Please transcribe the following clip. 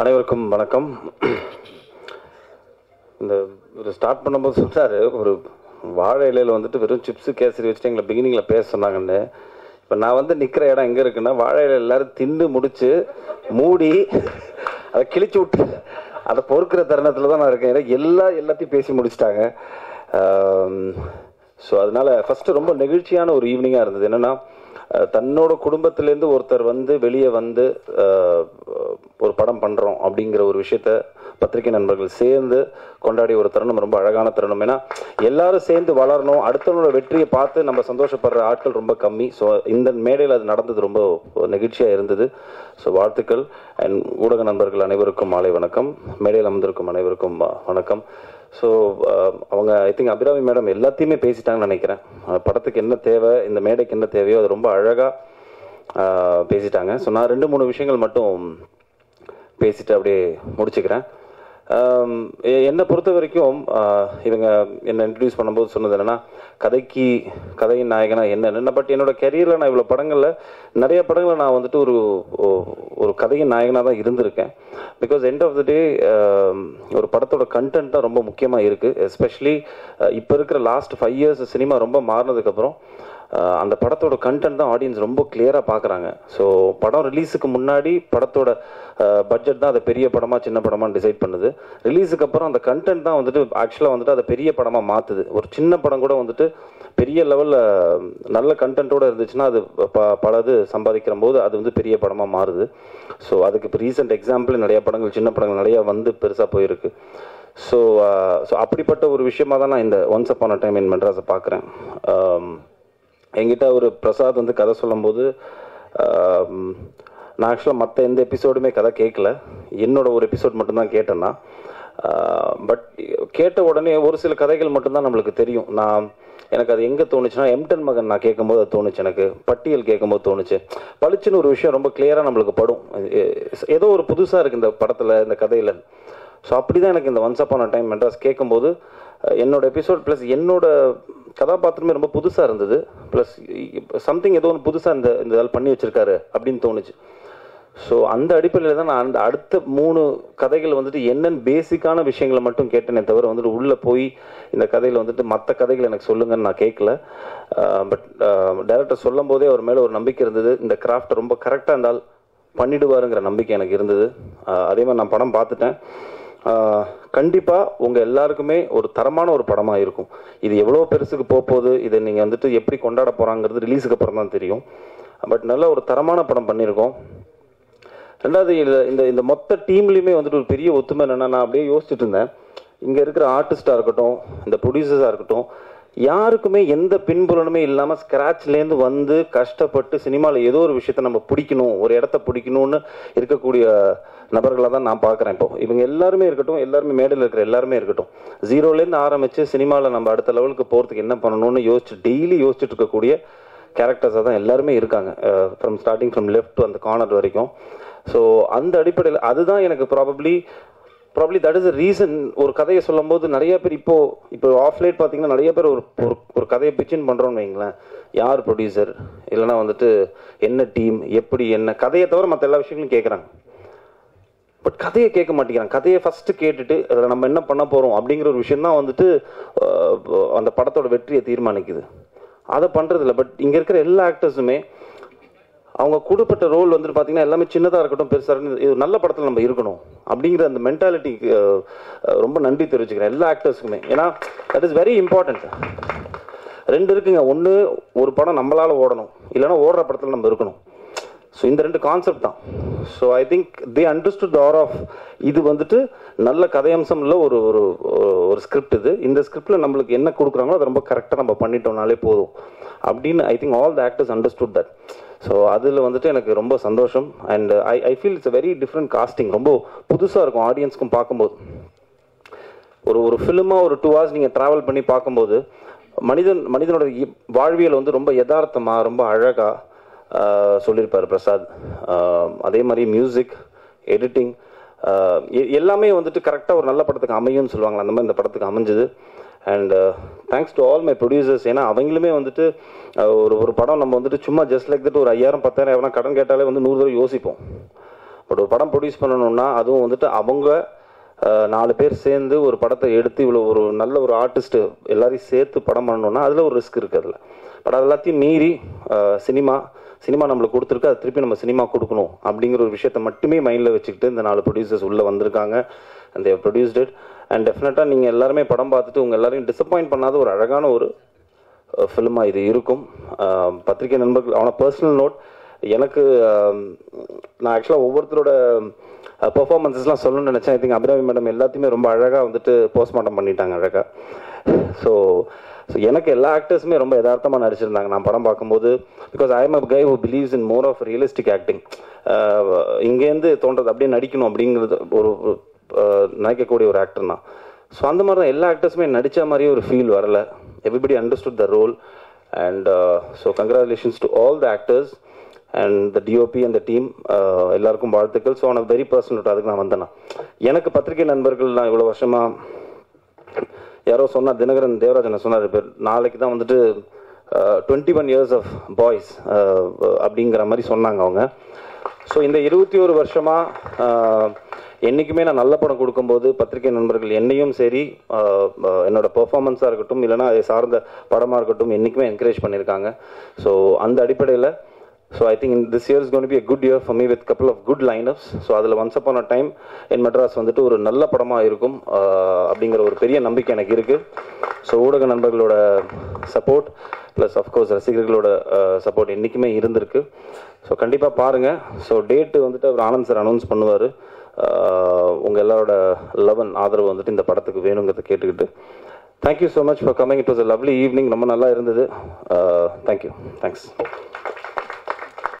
அனைவருக்கும் வணக்கம். இந்த ஒரு ஸ்டார்ட் பண்ணும்போது சொன்னார் ஒரு வாழை இலையில் வந்துட்டு வெறும் சிப்ஸு கேசரி வச்சுட்டு எங்களை பிகினிங்கில் பேச சொன்னாங்கன்னு. இப்போ நான் வந்து நிற்கிற இடம் எங்கே இருக்குன்னா வாழை இலையில் எல்லாரும் தின்னு முடித்து மூடி அதை கிழிச்சு விட்டு அதை பொறுக்கிற தருணத்தில் தான் நான் இருக்கேன். ஏன்னா எல்லா எல்லாத்தையும் பேசி முடிச்சிட்டாங்க. ஸோ அதனால் ஃபஸ்ட்டு ரொம்ப நெகிழ்ச்சியான ஒரு ஈவினிங்காக இருந்தது. என்னென்னா தன்னோட குடும்பத்திலேருந்து ஒருத்தர் வந்து வெளியே வந்து ஒரு படம் பண்ணுறோம் அப்படிங்கிற ஒரு விஷயத்த பத்திரிகை நண்பர்கள் சேர்ந்து கொண்டாடிய ஒரு தருணம் ரொம்ப அழகான தருணம். ஏன்னா எல்லாரும் சேர்ந்து வளரணும் அடுத்தவங்களோட வெற்றியை பார்த்து நம்ம சந்தோஷப்படுற ஆட்கள் ரொம்ப கம்மி. ஸோ இந்த மேடையில் அது நடந்தது ரொம்ப நெகிழ்ச்சியாக இருந்தது. ஸோ வாழ்த்துக்கள். அண்ட் ஊடக நண்பர்கள் அனைவருக்கும் மாலை வணக்கம். மேடையில் அமர்ந்திருக்கும் அனைவருக்கும் வணக்கம். ஸோ um, அவங்க ஐ திங்க் அபிராமி மேடம் எல்லாத்தையுமே பேசிட்டாங்கன்னு நினைக்கிறேன். படத்துக்கு என்ன தேவை இந்த மேடைக்கு என்ன தேவையோ அது ரொம்ப அழகாக பேசிட்டாங்க. ஸோ நான் ரெண்டு மூணு விஷயங்கள் மட்டும் பேசிட்டு அப்படியே முடிச்சுக்கிறேன். என்னை பொறுத்த வரைக்கும் இவங்க என்னை இன்ட்ரடியூஸ் பண்ணும்போது சொன்னது என்னென்னா கதைக்கு கதையின் நாயகனா என்னென்னு. பட் என்னோட கெரியரில் நான் இவ்வளோ படங்களில் நிறைய படங்களில் நான் வந்துட்டு ஒரு ஒரு கதையின் நாயகனாக தான் இருந்திருக்கேன். Because end of the day ஒரு படத்தோட கண்டென்ட் தான் ரொம்ப முக்கியமாக இருக்குது எஸ்பெஷலி இப்போ இருக்கிற லாஸ்ட் ஃபைவ் இயர்ஸ் சினிமா ரொம்ப மாறினதுக்கப்புறம் அந்த படத்தோட கண்டென்ட் தான் ஆடியன்ஸ் ரொம்ப கிளியராக பார்க்குறாங்க ஸோ படம் ரிலீஸுக்கு முன்னாடி படத்தோட பட்ஜெட் தான் அதை பெரிய படமாக சின்ன படமாக டிசைட் பண்ணுது. ரிலீஸுக்கு அப்புறம் அந்த கண்டென்ட் தான் வந்துட்டு ஆக்சுவலாக வந்துட்டு அதை பெரிய படமாக மாற்றுது ஒரு சின்ன படம் கூட வந்துட்டு பெரிய லெவலில் நல்ல கண்டென்ட்டோடு இருந்துச்சுன்னா அது ப பலது சம்பாதிக்கிற போது அது வந்து பெரிய படமாக மாறுது. ஸோ அதுக்கு இப்போ ரீசெண்ட் எக்ஸாம்பிள் நிறையா படங்கள் சின்ன படங்கள் நிறையா வந்து பெருசாக போயிருக்கு. ஸோ ஸோ அப்படிப்பட்ட ஒரு விஷயமா தான் நான் இந்த once upon a time in மெட்ராஸை பார்க்குறேன் என்கிட்ட ஒரு பிரசாத் வந்து கதை சொல்லும்போது நான் ஆக்சுவலாக மற்ற எந்த எபிசோடுமே கதை கேட்கல. என்னோட ஒரு எபிசோட் மட்டும்தான் கேட்டேன்னா பட் கேட்ட உடனே ஒரு சில கதைகள் மட்டும்தான் நம்மளுக்கு தெரியும். நான் எனக்கு அது எங்கே தோணுச்சுன்னா எம்டன் மகன் நான் கேட்கும்போது அது தோணுச்சு எனக்கு. பட்டியல் கேட்கும்போது தோணுச்சு. பளிச்சுன்னு ஒரு விஷயம் ரொம்ப கிளியராக நம்மளுக்கு படும். ஏதோ ஒரு புதுசாக இருக்குது இந்த படத்தில் இந்த கதையில். ஸோ அப்படி தான் எனக்கு இந்த ஒன்ஸ் அப்பான டைம் மெட்ராஸ் கேட்கும்போது என்னோட எபிசோட் ப்ளஸ் என்னோட கதாபாத்திரமே ரொம்ப புதுசாக இருந்தது. ப்ளஸ் சம்திங் ஏதோ ஒன்று புதுசாக இந்த இந்த இதால் பண்ணி வச்சிருக்காரு அப்படின்னு தோணுச்சு. ஸோ அந்த அடிப்படையில் தான் நான் அந்த அடுத்த மூணு கதைகள் வந்துட்டு என்னென்னு பேசிக்கான விஷயங்களை மட்டும் கேட்டேனே தவிர வந்துட்டு உள்ளே போய் இந்த கதையில் வந்துட்டு மற்ற கதைகள் எனக்கு சொல்லுங்கன்னு நான் கேட்கல பட் டேரக்டர் சொல்லும் போதே அவர் மேலே ஒரு நம்பிக்கை இருந்தது. இந்த கிராஃப்ட் ரொம்ப கரெக்டாக இருந்தால் பண்ணிடுவாருங்கிற நம்பிக்கை எனக்கு இருந்தது. அதே மாதிரி நான் படம் பார்த்துட்டேன். கண்டிப்பாக உங்கள் எல்லாருக்குமே ஒரு தரமான ஒரு படமாக இருக்கும். இது எவ்வளோ பெருசுக்கு போக போகுது இதை நீங்கள் வந்துட்டு எப்படி கொண்டாட போகிறாங்கிறது ரிலீஸுக்கு அப்புறம் தான் தெரியும். பட் நல்ல ஒரு தரமான படம் பண்ணியிருக்கோம் ரெண்டாவது இதில் இந்த இந்த மொத்த டீம்லேயுமே வந்துட்டு ஒரு பெரிய ஒத்துமை என்னென்னா நான் அப்படியே யோசிச்சுட்டு இருந்தேன். இங்கே இருக்கிற ஆர்டிஸ்டா இருக்கட்டும் இந்த ப்ரொடியூசர்ஸாக இருக்கட்டும் யாருக்குமே எந்த பின்புலனுமே இல்லாமல் ஸ்க்ராட்ச்லேருந்து வந்து கஷ்டப்பட்டு சினிமாவில் ஏதோ ஒரு விஷயத்த நம்ம பிடிக்கணும் ஒரு இடத்த பிடிக்கணும்னு இருக்கக்கூடிய நபர்களை தான் நான் பார்க்குறேன் இப்போ. இவங்க எல்லாருமே இருக்கட்டும் எல்லாருமே மேடையில் இருக்கிற எல்லாருமே இருக்கட்டும். ஜீரோலேருந்து ஆரம்பித்து சினிமாவில் நம்ம அடுத்த லெவலுக்கு போகிறதுக்கு என்ன பண்ணணும்னு யோசிச்சு டெய்லி யோசிச்சுட்டு இருக்கக்கூடிய கேரக்டர்ஸாக தான் எல்லாருமே இருக்காங்க. ஃப்ரம் ஸ்டார்டிங் ஃப்ரம் லெஃப்ட் அந்த கார்னர் வரைக்கும். ஸோ அந்த அடிப்படையில் அதுதான் எனக்கு probably probably that is reason ஒரு கதையை சொல்லும்போது நிறைய பேர் இப்போ இப்போ ஆஃப்லைட் பார்த்தீங்கன்னா நிறைய பேர் ஒரு ஒரு ஒரு கதையை பிச்சின் பண்ணுறோன்னு வைங்களேன். யார் ப்ரொடியூசர் இல்லைன்னா வந்துட்டு என்ன டீம் எப்படி என்ன? கதையை தவிர மற்ற எல்லா விஷயங்களும் கேட்குறாங்க பட் கதையை கேட்க மாட்டேங்கிறாங்க. கதையை ஃபர்ஸ்ட் கேட்டுட்டு அதில் நம்ம என்ன பண்ண போகிறோம் அப்படிங்கிற ஒரு விஷயம் தான் வந்துட்டு அந்த படத்தோட வெற்றியை தீர்மானிக்குது. அதை பண்ணுறதில்ல இல்லை பட் இங்கே இருக்கிற எல்லா ஆக்டர்ஸுமே அவங்க கொடுப்பட்ட ரோல் வந்துட்டு பார்த்தீங்கன்னா எல்லாமே சின்னதாக இருக்கட்டும் பெருசாக இருக்கட்டும் இது நல்ல படத்தில் நம்ம இருக்கணும் அப்படிங்கிற அந்த மென்டாலிட்டிக்கு ரொம்ப நன்றி தெரிவிச்சுக்கிறேன் எல்லா ஆக்டர்ஸுக்குமே ஏன்னா தட் இஸ் வெரி இம்பார்ட்டண்ட் ரெண்டு இருக்குங்க. ஒன்று ஒரு படம் நம்மளால் ஓடணும். இல்லைன்னா ஓடுற படத்தில் நம்ம இருக்கணும். ஸோ இந்த ரெண்டு கான்செப்ட் தான். So I think they understood the art of இது வந்துட்டு நல்ல கதையம்சம் உள்ள ஒரு ஒரு ஒரு ஸ்கிரிப்ட் இது. இந்த ஸ்கிரிப்டில் நம்மளுக்கு என்ன கொடுக்குறாங்களோ அதை ரொம்ப கரெக்டாக நம்ம பண்ணிட்டோம்னாலே போதும். அப்படின்னு I think all the actors understood that so அதில் வந்துட்டு எனக்கு ரொம்ப சந்தோஷம். And I I feel it's very different casting ரொம்ப புதுசாக இருக்கும் ஆடியன்ஸ்க்கும் பார்க்கும்போது. ஒரு ஒரு ஃபிலிமாக ஒரு டூ ஹவர்ஸ் நீங்கள் ட்ராவல் பண்ணி பார்க்கும்போது மனிதன் மனிதனோட இ- வாழ்வியல் வந்து ரொம்ப யதார்த்தமாக ரொம்ப அழகாக சொல்லியிருப்பார் பிரசாத். அதே மாதிரி மியூசிக் எடிட்டிங் எல்லாமே வந்துட்டு கரெக்டாக ஒரு நல்ல படத்துக்கு அமையும்னு சொல்லுவாங்களா அந்த மாதிரி இந்த படத்துக்கு அமைஞ்சது. And thanks to all my producers ஏன்னா அவங்களுமே வந்துட்டு ஒரு ஒரு படம் நம்ம வந்துட்டு சும்மா ஜஸ்ட் லைக் தட் ஒரு ஐயாயிரம் பத்தாயிரம் எவனா கடன் கேட்டாலே வந்து நூறு தடவை யோசிப்போம். பட் ஒரு படம் ப்ரொடியூஸ் பண்ணணும்னா அதுவும் வந்துட்டு அவங்க நாலு பேர் சேர்ந்து ஒரு படத்தை எடுத்து இவ்வளோ ஒரு நல்ல ஒரு ஆர்டிஸ்ட்டு எல்லாரையும் சேர்த்து படம் பண்ணணும்னா அதில் ஒரு ரிஸ்க் இருக்குது அதில். பட் அது எல்லாத்தையும் மீறி சினிமா சினிமா நம்மளுக்கு கொடுத்துருக்கு அது திருப்பி நம்ம சினிமா கொடுக்கணும் அப்படிங்கிற ஒரு விஷயத்தை மட்டுமே மைண்டில் வச்சுக்கிட்டு இந்த நாலு ப்ரொடியூசர்ஸ் உள்ளே வந்திருக்காங்க. And they produced it and டெஃபினட்டாக நீங்கள் எல்லாருமே படம் பார்த்துட்டு உங்கள் எல்லாரையும் டிசப்பாயிண்ட் பண்ணாத ஒரு அழகான ஒரு ஃபிலிமாக இது இருக்கும். பத்திரிகை நண்பர்கள் அவனை பர்சனல் நோட் எனக்கு நான் ஆக்சுவலாக ஒவ்வொருத்தரோட பெர்ஃபார்மன்ஸஸ்லாம் சொல்லணும்னு நினச்சேன். ஐ திங்க் அபிராமி மேடம் எல்லாத்தையுமே ரொம்ப அழகாக வந்துட்டு போஸ்ட்மார்ட்டம் பண்ணிட்டாங்க அழகாக ஸோ ஸோ எனக்கு எல்லா ஆக்டர்ஸுமே ரொம்ப யதார்த்தமாக நடிச்சிருந்தாங்க. நான் படம் பார்க்கும்போது because I am a guy who believes in more of realistic acting இங்கேருந்து தோன்றது அப்படியே நடிக்கணும் அப்படிங்கிறது ஒரு uh, நினைக்கக்கூடிய ஒரு ஆக்டர் தான் ஸோ அந்த மாதிரி தான் எல்லா ஆக்டர்ஸுமே நடித்த மாதிரியே ஒரு ஃபீல் வரல. Everybody understood the role and so congratulations to all the actors and the DOP and the team எல்லாருக்கும் வாழ்த்துக்கள். ஸோ ஆன் வெரி பர்சனல் அதுக்கு நான் வந்தேன்னா எனக்கு பத்திரிகை நண்பர்கள் நான் இவ்வளோ வருஷமாக யாரோ சொன்னார் தினகரன் தேவராஜனை சொன்னார் பேர் நாளைக்கு தான் வந்துட்டு twenty one years of Boys அப்படிங்கிற மாதிரி சொன்னாங்க அவங்க. ஸோ இந்த இருபத்தி ஒரு வருஷமாக என்றைக்குமே நான் நல்ல படம் கொடுக்கும்போது பத்திரிகை நண்பர்கள் என்னையும் சரி என்னோடய பெர்ஃபார்மன்ஸாக இருக்கட்டும் இல்லைனா அதை சார்ந்த படமாக இருக்கட்டும் என்றைக்குமே என்கரேஜ் பண்ணியிருக்காங்க ஸோ அந்த அடிப்படையில் so I think this year is gonna be a good year for me with couple of good lineups so அதில் once upon a time in Madras வந்துட்டு ஒரு நல்ல படமாக இருக்கும். அப்படிங்கிற ஒரு பெரிய நம்பிக்கை எனக்கு இருக்குது ஸோ ஊடக நண்பர்களோட சப்போர்ட் ப்ளஸ் அஃப்கோர்ஸ் ரசிகர்களோட சப்போர்ட் என்றைக்குமே இருந்திருக்கு. ஸோ கண்டிப்பாக பாருங்கள் ஸோ டேட்டு வந்துட்டு அவர் ஆனந்த் சார் அனௌன்ஸ் பண்ணுவார். உங்கள் எல்லாரோட லவன் ஆதரவு வந்துட்டு இந்த படத்துக்கு வேணுங்கிறத கேட்டுக்கிட்டு. Thank you so much for coming it was a lovely evening ரொம்ப நல்லா இருந்தது. Thank you thanks